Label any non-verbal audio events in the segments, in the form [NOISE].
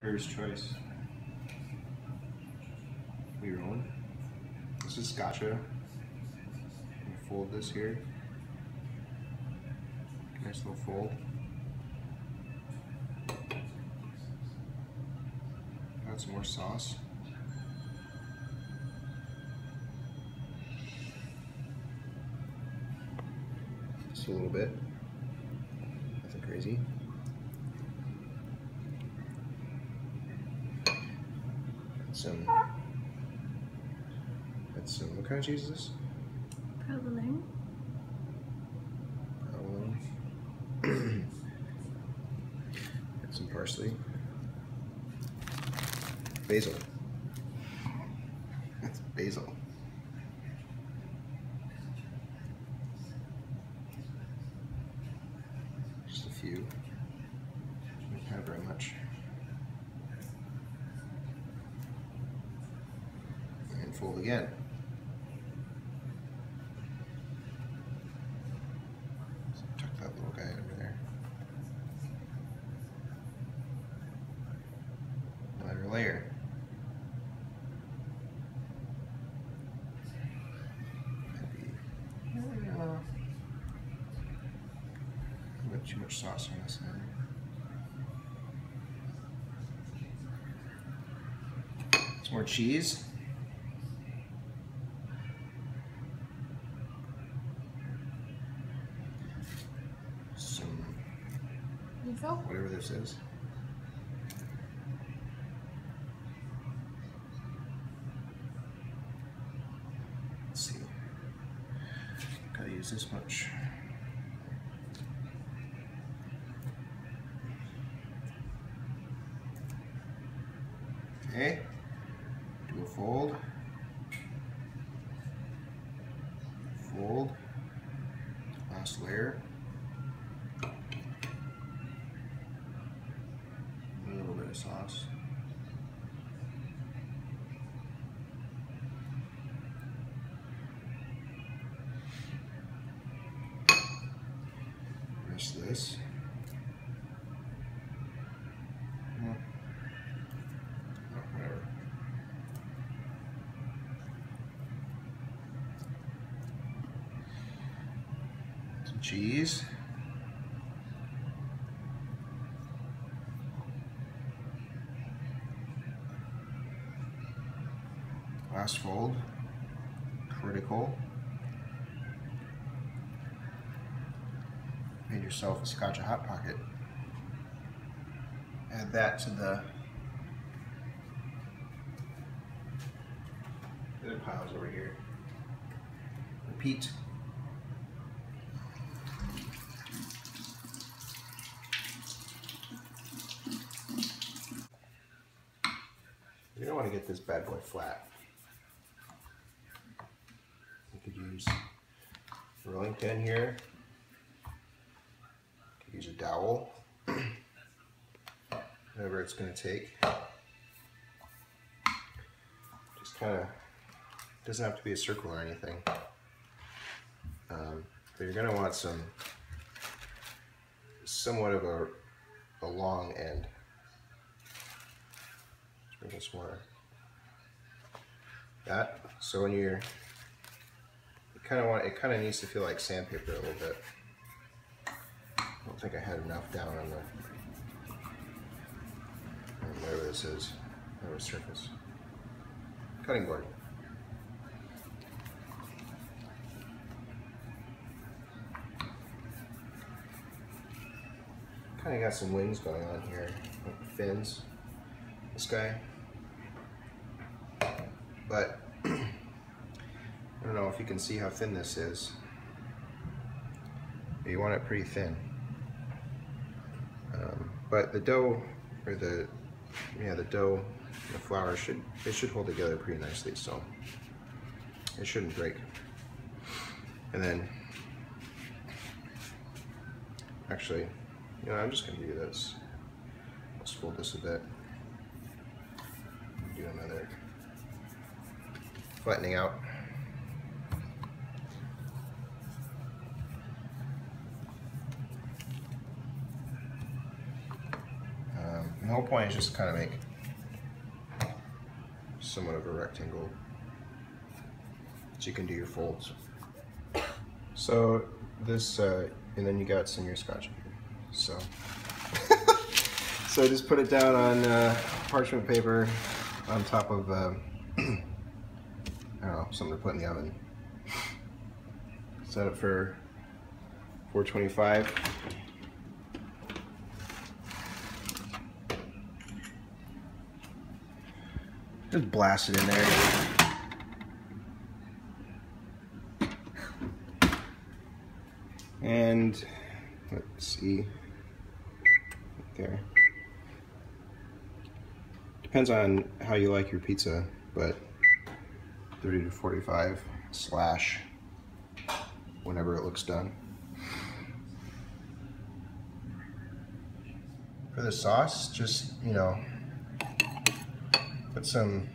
First choice. We rolling. This is gotcha. Fold this here. Nice little fold. Add some more sauce. Just a little bit. Nothing crazy. Some that's some what kind of cheese is this? Provolone. Provolone. Add some parsley. Basil. [LAUGHS] That's basil. Just a few. Don't have very much. And fold again. That little bit too much sauce on this end. Some more cheese. Some Refill? whatever this is. Let's see. Gotta use this much. Okay. Do a fold. Fold. Last layer. A little bit of sauce. Rest of this. Some cheese. Last fold, critical. Made yourself a Scaccia Hot Pocket. Add that to the other piles over here. Repeat. You don't want to get this bad boy flat. You could use rolling pin here. Use a dowel. [CLEARS THROAT] Whatever it's going to take. Just kind of, doesn't have to be a circle or anything. Um, but you're going to want some, somewhat of a, a long end. Bring this more. That so when you're, you kind of want it kind of needs to feel like sandpaper a little bit. Think I had enough down on the whatever this is, whatever surface. Cutting board. Kind of got some wings going on here, like fins. This guy but [CLEARS THROAT] I don't know if you can see how thin this is. You want it pretty thin. But the dough, or the, yeah, the dough, the flour should, it should hold together pretty nicely, so it shouldn't break. And then, actually, you know, I'm just gonna do this. Let's fold this a bit. Do another flattening out. Um, The whole point is just to kind of make somewhat of a rectangle so you can do your folds. So this, uh, and then you got some your Scaccia. So, [LAUGHS] so just put it down on uh, parchment paper on top of, uh, [CLEARS THROAT] I don't know, something to put in the oven. Set it for 425. Just blast it in there. And let's see, right there. Depends on how you like your pizza, but 30 to 45 slash whenever it looks done. For the sauce, just, you know, put some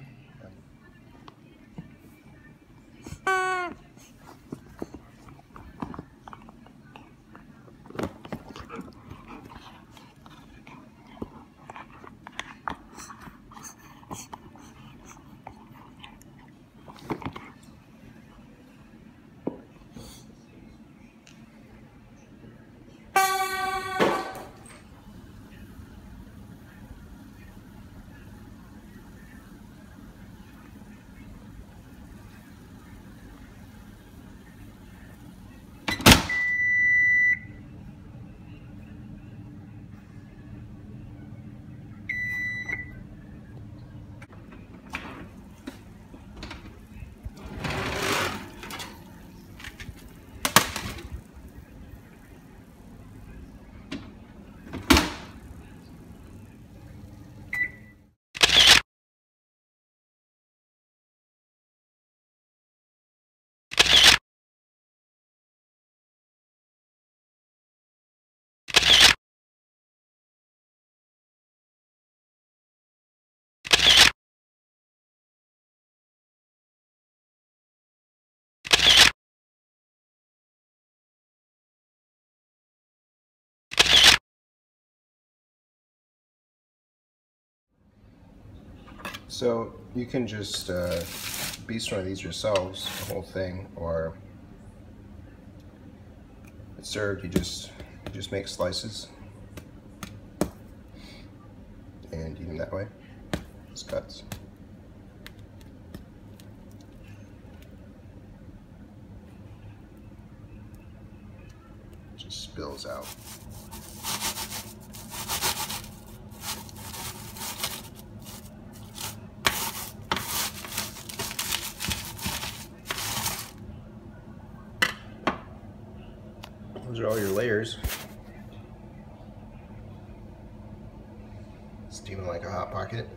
So you can just uh, beast one of these yourselves, the whole thing, or it's served, you just you just make slices and eat them that way. It's cuts. Just spills out. Those are all your layers. Steaming like a hot pocket.